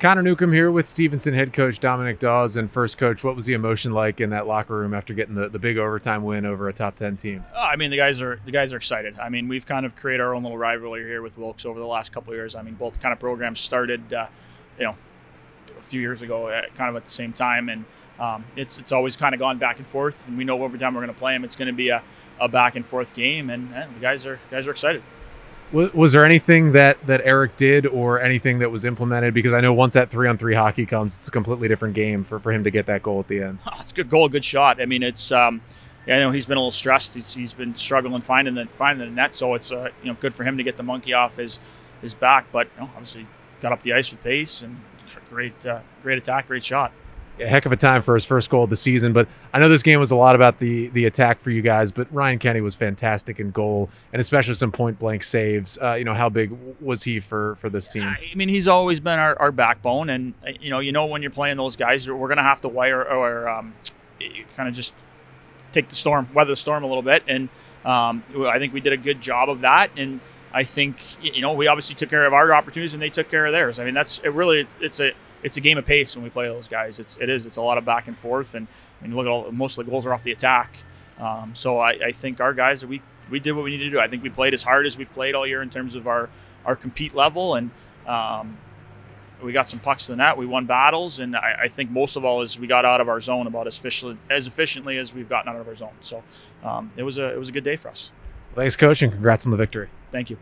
Connor Newcomb here with Stevenson head coach Dominick Dawes. And first, coach, what was the emotion like in that locker room after getting the, the big overtime win over a top 10 team? Oh, I mean, the guys are the guys are excited. I mean, we've kind of created our own little rivalry here with Wilkes over the last couple years. I mean, both kind of programs started, uh, you know, a few years ago, at, kind of at the same time, and um, it's it's always kind of gone back and forth. And we know every time we're going to play them, it's going to be a, a back and forth game, and, and the guys are guys are excited. Was, there anything that that Eric did or anything that was implemented? Because I know once that three on three hockey comes, it's a completely different game for, for him to get that goal at the end. Oh, it's a good goal, good shot. I mean, it's um, I know he's been a little stressed. He's, he's been struggling finding the finding the net, so it's uh, you know good for him to get the monkey off his his back. But you know, obviously got up the ice with pace and great uh, great attack, great shot heck of a time for his first goal of the season. But I know this game was a lot about the the attack for you guys. But Ryan Kenny was fantastic in goal, and especially some point blank saves. Uh, you know, how big was he for for this team? I mean, he's always been our, our backbone, and uh, you know, you know when you're playing those guys, we're gonna have to wire or um, kind of just take the storm, weather the storm a little bit, and um, I think we did a good job of that, and. I think you know we obviously took care of our opportunities and they took care of theirs. I mean that's it. Really, it's a it's a game of pace when we play those guys. It's it is it's a lot of back and forth, and I mean look at all most of the goals are off the attack. Um, so I, I think our guys we we did what we needed to do. I think we played as hard as we've played all year in terms of our our compete level, and um, we got some pucks to the net. We won battles, and I, I, think most of all is we got out of our zone about as efficiently as efficiently as we've gotten out of our zone. So um, it was a it was a good day for us. Thanks, coach, and congrats on the victory. Thank you.